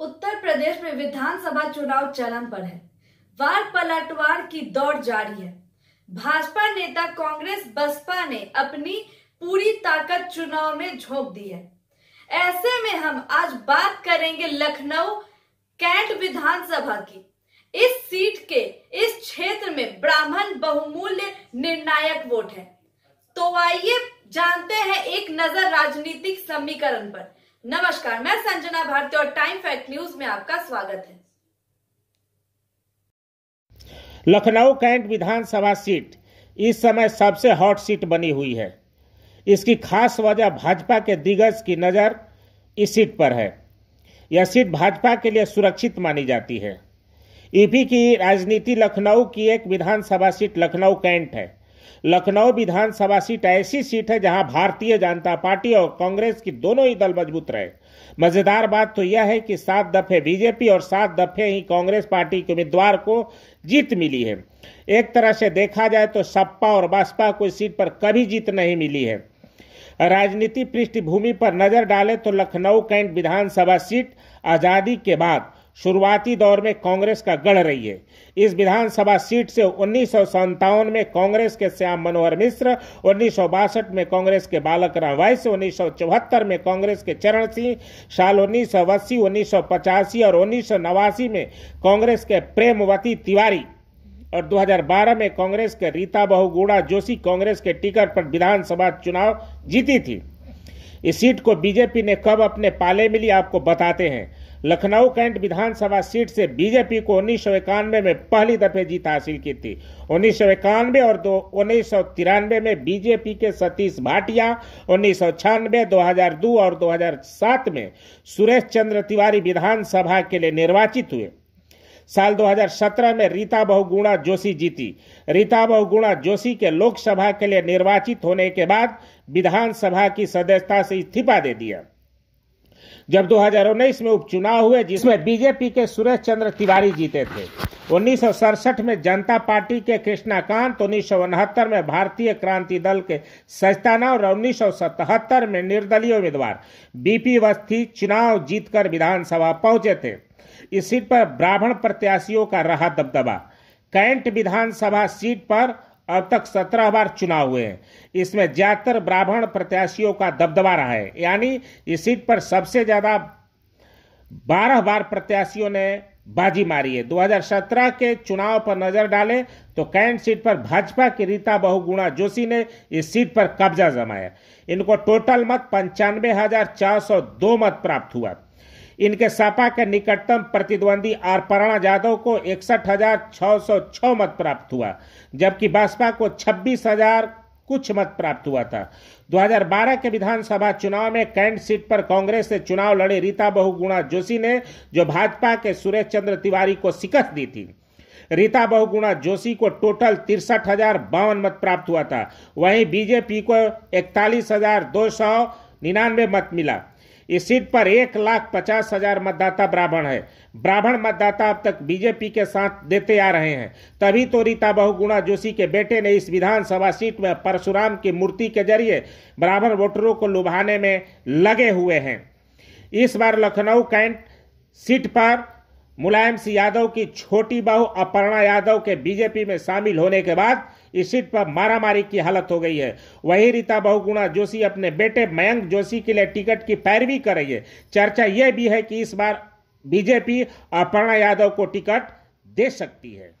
उत्तर प्रदेश में विधानसभा चुनाव चरम पर है। वार पलटवार की दौड़ जारी है। भाजपा नेता कांग्रेस बसपा ने अपनी पूरी ताकत चुनाव में झोंक दी है। ऐसे में हम आज बात करेंगे लखनऊ कैंट विधानसभा की। इस सीट के इस क्षेत्र में ब्राह्मण बहुमूल्य निर्णायक वोट है। तो आइए जानते हैं एक नज़र राजनीतिक समीकरण पर। नमस्कार, मैं संजना भारती और टाइम फैक्ट न्यूज़ में आपका स्वागत है। लखनऊ कैंट विधानसभा सीट इस समय सबसे हॉट सीट बनी हुई है। इसकी खास वजह भाजपा के दिग्गज की नज़र इस सीट पर है। यह सीट भाजपा के लिए सुरक्षित मानी जाती है। ईपी की राजनीति लखनऊ की एक विधानसभा सीट लखनऊ कैंट है। लखनऊ विधानसभा सीट ऐसी सीट है जहाँ भारतीय जनता पार्टी और कांग्रेस की दोनों ही दल मज़बूत रहे। मज़ेदार बात तो यह है कि सात दफे बीजेपी और सात दफे ही कांग्रेस पार्टी के उम्मीदवार को जीत मिली है। एक तरह से देखा जाए तो सपा और बसपा को इस सीट पर कभी जीत नहीं मिली है। राजनीति पृष्ठभूमि पर नज़र डाले तो लखनऊ कैंट विधानसभा सीट आज़ादी के बाद शुरुआती दौर में कांग्रेस का गढ़ रही है। इस विधानसभा सीट से उन्नीस में कांग्रेस के श्याम मनोहर मिश्र, उन्नीस सौ बासठ में कांग्रेस के बालक राम वैश्य उन्नीस में कांग्रेस के चरण सिंह, साल उन्नीस सौ उन्नीस और उन्नीस सौ नवासी में कांग्रेस के प्रेमवती तिवारी और 2012 में कांग्रेस के रीता बहुगुड़ा जोशी कांग्रेस के टिकट पर विधानसभा चुनाव जीती थी। इस सीट को बीजेपी ने कब अपने पाले मिली आपको बताते हैं। लखनऊ कैंट विधानसभा सीट से बीजेपी को उन्नीस में पहली दफे जीत हासिल की थी। उन्नीस सौ इक्यानवे और दो उन्नीस में बीजेपी के सतीश भाटिया, उन्नीस सौ दो और 2007 में सुरेश चंद्र तिवारी विधानसभा के लिए निर्वाचित हुए। साल 2017 में रीता बहुगुणा जोशी जीती। रीता बहुगुणा जोशी के लोकसभा के लिए निर्वाचित होने के बाद विधानसभा की सदस्यता से इस्तीफा दे दिया। जब 2019 में उपचुनाव हुए, जिसमें बीजेपी के सुरेश चंद्र तिवारी जीते थे। उन्नीस में जनता पार्टी के कृष्णाकांत उन्नीस में भारतीय क्रांति दल के सस्ताना और उन्नीस सौ सतहत्तर में निर्दलीय उम्मीदवार बीपी अवस्थी चुनाव जीतकर विधानसभा पहुँचे थे। इस सीट पर ब्राह्मण प्रत्याशियों का रहा दबदबा। कैंट विधानसभा सीट पर अब तक सत्रह बार चुनाव हुए हैं। इसमें ज़्यादातर ब्राह्मण प्रत्याशियों का दबदबा रहा है। यानी इस सीट पर सबसे ज़्यादा बारह बार प्रत्याशियों ने बाजी मारी है। 2017 के चुनाव पर नज़र डालें तो कैंट सीट पर भाजपा की रीता बहुगुणा जोशी ने इस सीट पर कब्जा जमाया। इनको टोटल मत पंचानवे हज़ार चार सौ दो मत प्राप्त हुआ। इनके सपा के निकटतम प्रतिद्वंदी आर परणा यादव को इकसठ मत प्राप्त हुआ, जबकि बसपा को छब्बीस कुछ मत प्राप्त हुआ था। 2012 के विधानसभा चुनाव में कैंट सीट पर कांग्रेस से चुनाव लड़े रीता बहुगुणा जोशी ने, जो भाजपा के सुरेश चंद्र तिवारी को शिकस्त दी थी। रीता बहुगुणा जोशी को टोटल तिरसठ मत प्राप्त हुआ था। वहीं बीजेपी को इकतालीस हज़ार मत मिला। इस सीट पर एक लाख पचास हज़ार मतदाता ब्राह्मण है। ब्राह्मण मतदाता अब तक बीजेपी के साथ देते आ रहे हैं। तभी तो रीता बहुगुणा जोशी के बेटे ने इस विधानसभा सीट में परशुराम की मूर्ति के ज़रिए ब्राह्मण वोटरों को लुभाने में लगे हुए हैं। इस बार लखनऊ कैंट सीट पर मुलायम सिंह यादव की छोटी बहू अपर्णा यादव के बीजेपी में शामिल होने के बाद इस सीट पर मारामारी की हालत हो गई है। वही रीता बहुगुणा जोशी अपने बेटे मयंक जोशी के लिए टिकट की पैरवी कर रही है। चर्चा यह भी है कि इस बार बीजेपी अपर्णा यादव को टिकट दे सकती है।